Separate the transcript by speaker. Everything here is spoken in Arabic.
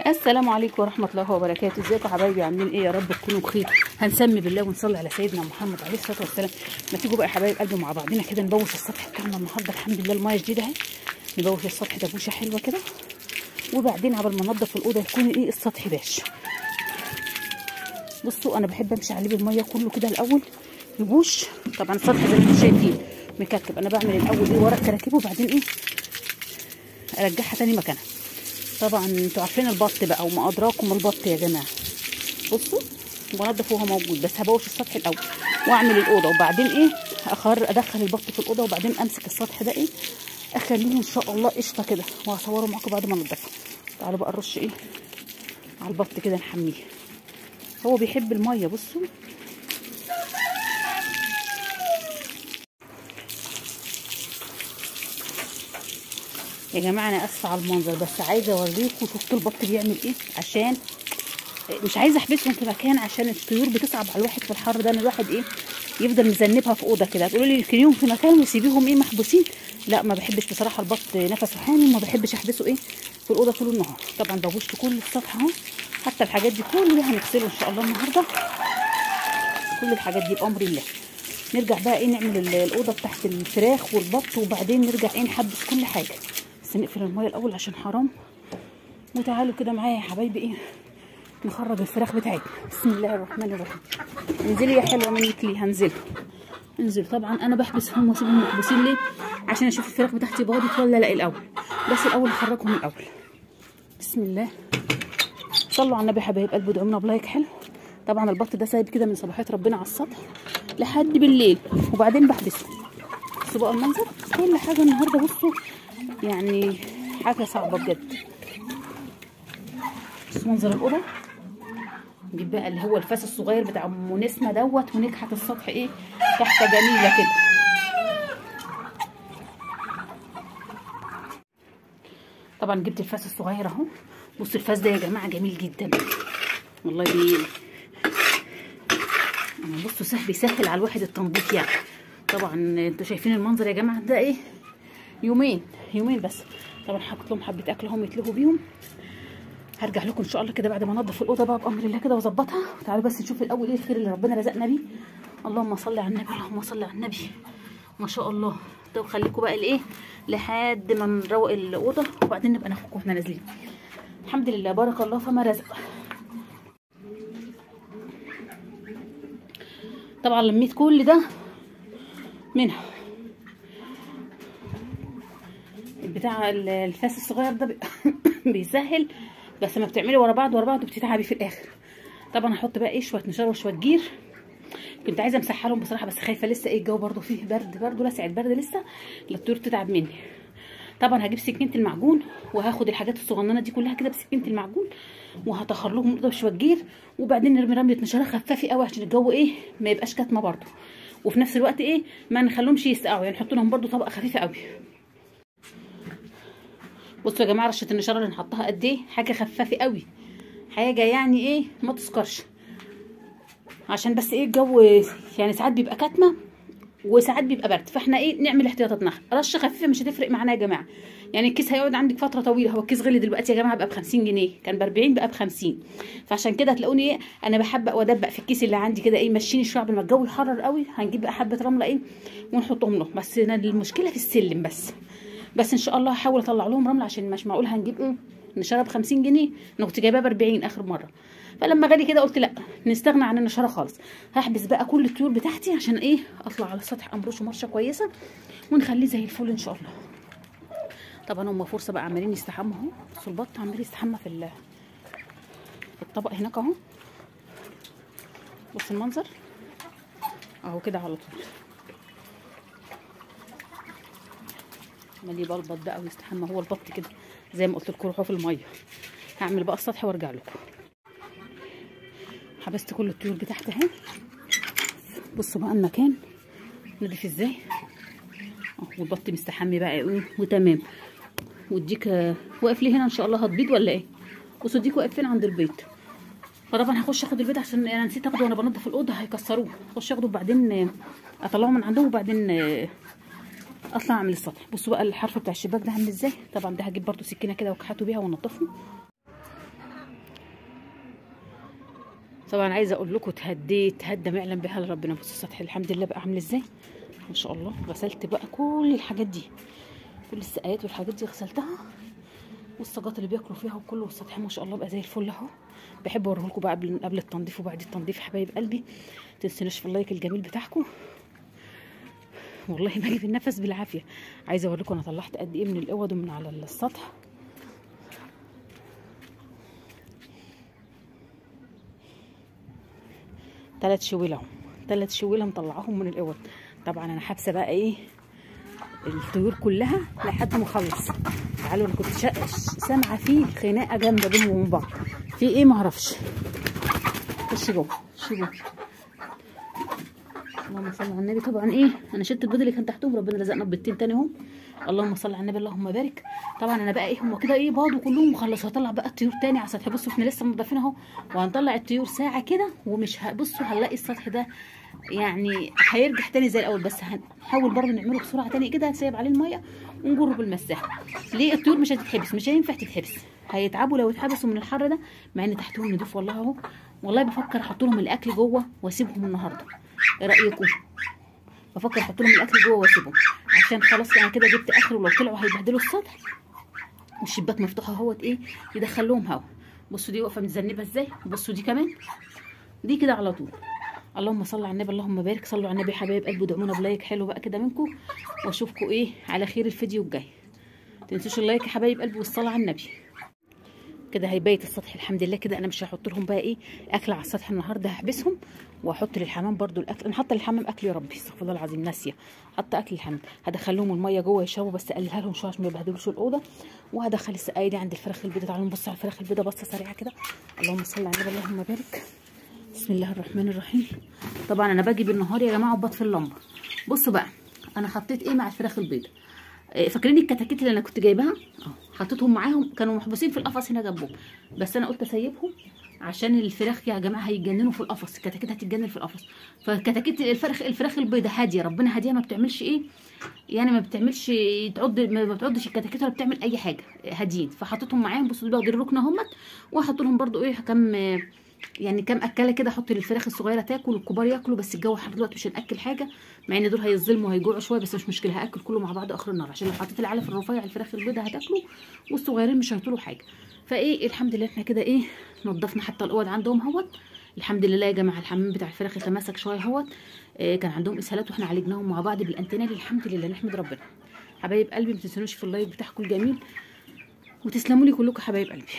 Speaker 1: السلام عليكم ورحمة الله وبركاته. ازيكم يا حبايبي؟ عاملين إيه يا رب؟ تكونوا بخير. هنسمي بالله ونصلي على سيدنا محمد عليه الصلاة والسلام. ما تيجوا بقى يا حبايب قلبي مع بعضنا كده نبوش السطح بتاعنا النهارده. الحمد لله المايه جديدة اهي. نبوش السطح دبوشة حلوة كده. وبعدين عبال ما ننضف الأوضة يكون إيه؟ السطح باش بصوا أنا بحب أمشي عليه بالمية كله كده الأول يبوش. طبعا السطح زي ما أنتم شايفين مكركب أنا بعمل الأول إيه؟ ورق كراكيب وبعدين إيه؟ أرجعها تاني مكانها. طبعا أنتوا عارفين البط بقى وما أدراكم البط يا جماعة. بصوا بنضف وهو موجود بس هبوش السطح الأول وأعمل الأوضة وبعدين إيه اخر أدخل البط في الأوضة وبعدين أمسك السطح ده إيه أخليه إن شاء الله قشطة كده وهصوره معاكم بعد ما انضفه تعالوا بقى نرش إيه على البط كده نحميه. هو بيحب المية بصوا. يا جماعة أنا آسفة على المنظر بس عايزة أوريكم شفتوا البط بيعمل إيه؟ عشان مش عايزة احبسهم في مكان عشان الطيور بتصعب على الواحد في الحر ده إن الواحد إيه؟ يفضل مذنبها في أوضة كده. هتقولوا لي اركنيهم في مكان وسيبيهم إيه محبوسين؟ لا ما بحبش بصراحة البط نفسه حامي وما بحبش أحبسه إيه؟ في الأوضة طول النهار. طبعا ببوشت كل السطح أهو. حتى الحاجات دي كلها هنغسله إن شاء الله النهارده. كل الحاجات دي بأمر الله. نرجع بقى إيه نعمل الأوضة بتاعت الفراخ والبط وبعدين نرجع إيه نحبس كل حاجة. بس نقفل المية الأول عشان حرام. وتعالوا كده معايا يا حبايبي إيه نخرج الفراخ بتاعتنا. بسم الله الرحمن الرحيم. انزلي يا حلوة منك ليه هنزل. انزل. طبعا أنا بحبسهم واسيبهم محبوسين ليه؟ عشان أشوف الفراخ بتاعتي باضت ولا لأ الأول. بس الأول اخرجهم الأول. بسم الله. صلوا على النبي يا حبايب قلبي ادعوا لنا بلايك حلو. طبعا البط ده سايب كده من صباحية ربنا على السطح لحد بالليل. وبعدين بحبسه. بصوا بقى المنظر. كل حاجة النهارده بصوا يعني حاجة صعبة بجد. بس منظر الأوضة نجيب بقى اللي هو الفاس الصغير بتاع أم نسمة دوت ونكحت السطح إيه؟ تحت جميلة كده. طبعا جبت الفاس الصغير أهو. بصوا الفاس ده يا جماعة جميل جدا. والله بي بصوا سهل بيسهل على الواحد التنظيف يعني. طبعا أنتوا شايفين المنظر يا جماعة ده إيه؟ يومين يومين بس. طبعا حطيت لهم حبة أكل هم يتلهوا بيهم. هرجع لكم إن شاء الله كده بعد ما انضف الأوضة بقى بأمر الله كده وأظبطها. تعالوا بس نشوف الأول إيه الخير اللي ربنا رزقنا بيه. اللهم صل على النبي اللهم صل على النبي. ما شاء الله. طب خليكم بقى الايه لحد ما نروق الأوضة وبعدين نبقى ناخدكم وإحنا نازلين. الحمد لله. بارك الله فما رزق. طبعا لميت كل ده منها. بتاع الفاس الصغير ده بيسهل بس ما بتعملي ورا بعض ورا بعض بتتعبي في الآخر. طبعا هحط بقى إيه شوية نشار وشوية جير. كنت عايزة امسحها بصراحة بس خايفة لسه إيه الجو برده فيه برد برده لسعة برد لسه. الطيور تتعب مني. طبعا هجيب سكينة المعجون وهاخد الحاجات الصغننة دي كلها كده بسكينة المعجون وهطخر لهم نقطة بشوية جير وبعدين نرمي رملة نشارة خفافة قوي عشان الجو إيه ما يبقاش كاتمة برده وفي نفس الوقت إيه ما نخليهمش يسقعوا يعني نحط لهم برده طبقة خفيفة قوي بصوا يا جماعة رشة النشارة اللي نحطها قد إيه؟ حاجة خفافة قوي. حاجة يعني إيه؟ ما تسكرش عشان بس إيه الجو يعني ساعات بيبقى كاتمة وساعات بيبقى برد. فإحنا إيه نعمل احتياطاتنا. رشة خفيفة مش هتفرق معانا يا جماعة. يعني الكيس هيقعد عندك فترة طويلة. هو الكيس غلي دلوقتي يا جماعة بقى ب 50 جنيه. كان ب 40 بقى ب 50 فعشان كده هتلاقوني إيه أنا بحبق وأدبق في الكيس اللي عندي كده. إيه ماشيين شوية قبل ما الجو يحرر قوي هنجيب بقى حبة رملة إيه ونحطهم له. بس المشكلة في السلم بس. بس إن شاء الله هحاول أطلع لهم رملة عشان مش معقول هنجيب إيه نشاره ب 50 جنيه. أنا كنت جايباها ب 40 آخر مرة. فلما غالي كده قلت لا نستغنى عن النشارة خالص. هحبس بقى كل الطيور بتاعتي عشان إيه؟ أطلع على السطح امرشه مرشه كويسة ونخليه زي الفل إن شاء الله. طبعا هم فرصة بقى عمالين يستحموا أهو. بصوا البط عمال يستحمى في في الطبق هناك أهو. بص المنظر. أهو كده على طول. عمال يبلبط بقى ويستحمى هو البط كده زي ما قلت لكم روحوا في المية. هعمل بقى السطح وارجع لكم. حبست كل الطيور بتاعتي اهي. بصوا بقى المكان. نضيف إزاي؟ اهو والبط مستحمي بقى وتمام. والديك واقف لي هنا إن شاء الله؟ هتبيض ولا إيه؟ بصوا الديك واقف فين؟ عند البيض فطبعا هخش آخد البيض عشان أنا نسيت آخده وأنا بنضف الأوضة هيكسروه. هخش آخده وبعدين أطلعه من عندهم وبعدين أطلع أعمل السطح بصوا بقى الحرف بتاع الشباك ده عامل إزاي؟ طبعا ده هجيب برده سكينة كده وأكحته بيها وأنضفه. طبعا عايزه أقول لكم اتهديت تهدى ما يعلم بها إلا ربنا بصوا السطح الحمد لله بقى عامل إزاي؟ ما شاء الله. غسلت بقى كل الحاجات دي. كل السقايات والحاجات دي غسلتها. والصاجات اللي بياكلوا فيها وكله والسطح ما شاء الله بقى زي الفل أهو. بحب اوريه لكم بقى قبل قبل التنظيف وبعد التنظيف حبايب قلبي. تنسوناش في اللايك الجميل بتاعكم. والله بجيب النفس بالعافية. عايزة أوريكم أنا طلعت قد إيه من الأوض ومن على السطح. ثلاث شويلة أهو. ثلاث شويلة مطلعاهم من الأوض. طبعا أنا حابسة بقى إيه؟ الطيور كلها لحد ما أخلص. تعالوا أنا كنت سامعة فيه خناقة جامدة بينهم وبين بعض. في إيه؟ معرفش خش جوه. خش جوه. اللهم صل على النبي. طبعا إيه أنا شلت البيض اللي كان تحتهم ربنا رزقنا ببيضتين تاني اهم اللهم صل على النبي اللهم بارك. طبعا أنا بقى إيه هم كده إيه باضوا كلهم وخلص. هطلع بقى الطيور تاني على السطح. بصوا إحنا لسه منضفين أهو. وهنطلع الطيور ساعة كده ومش بصوا هنلاقي السطح ده يعني هيرجع تاني زي الأول. بس هنحاول برضه نعمله بسرعة تاني كده نسيب عليه المية ونجره بالمساحه ليه؟ الطيور مش هتتحبس مش هينفع تتحبس. هيتعبوا لو اتحبسوا من الحر ده مع إن تحتهم نضيف والله أهو. والله بفكر أحط لهم الأكل جوه وأسيبهم النهارده. إيه رأيكم؟ بفكر أحط لهم الأكل جوه واسيبهم عشان خلاص أنا كده جبت اخر ولو طلعوا هيبهدلوا السطح والشباك مفتوحة أهوت إيه؟ يدخل لهم هوا. بصوا دي واقفة متذنبه إزاي؟ بصوا دي كمان. دي كده على طول. اللهم صل على النبي اللهم بارك. صلوا على النبي حبايب قلبي ودعمونا بلايك حلو بقى كده منكم. وأشوفكم إيه؟ على خير الفيديو الجاي. تنسوش اللايك يا حبايب قلبي والصلاة على النبي. كده هيبيت السطح الحمد لله كده. أنا مش هحط لهم بقى إيه أكل على السطح النهارده هحبسهم وأحط للحمام برضو الأكل. أنا حاطة للحمام أكل يا ربي استغفر الله العظيم ناسية. حاطة أكل الحمام هدخل لهم المية جوه يشربوا بس أقللها لهم شوية عشان ما يبهدلوش الأوضة. وهدخل السقاية دي عند الفراخ البيضاء تعالوا نبص على الفراخ البيضاء بصة سريعة كده. اللهم صل على النبي اللهم بارك. بسم الله الرحمن الرحيم. طبعا أنا باجي بالنهار يا جماعة وبطفي اللمبة. بصوا بقى أنا حطيت إيه مع الفراخ البيضاء فاكرين الكتاكيت اللي أنا كنت جايباها آه. حطيتهم معاهم كانوا محبوسين في القفص هنا جنبهم. بس أنا قلت أسيبهم عشان الفراخ يا جماعة هيتجننوا في القفص. الكتاكيت هتتجنن في القفص. فالكتاكيت الفراخ الفراخ البيضاء هادية. ربنا هادية ما بتعملش إيه؟ يعني ما بتعملش تعض ما بتعضش الكتاكيت ولا بتعمل أي حاجة. هاديين. فحطيتهم معاهم. بصوا دول واخدين الركن اهمت وهحط لهم برضو إيه كام يعني كام أكلة كده أحط للفراخ الصغيرة تاكل والكبار ياكلوا بس الجو حر دلوقتي مش هنأكل حاجة مع إن دول هيظلموا وهيجوعوا شوية بس مش مشكلة هأكل كله مع بعض آخر النهار عشان لو حطيت العلف الرفيع الفراخ البيضاء هتاكلوا والصغيرين مش هيطولوا حاجة. فإيه الحمد لله إحنا كده إيه نضفنا حتى الأوض عندهم اهوت الحمد لله يا جماعة الحمام بتاع الفراخ يتماسك شوية اهوت إيه كان عندهم إسهالات وإحنا عالجناهم مع بعض بالأنتينال الحمد لله نحمد ربنا. حبايب قلبي ما تنسونيش في اللايك بتاعكم الجميل. وتسلموا لي كلكم حبايب قلبي.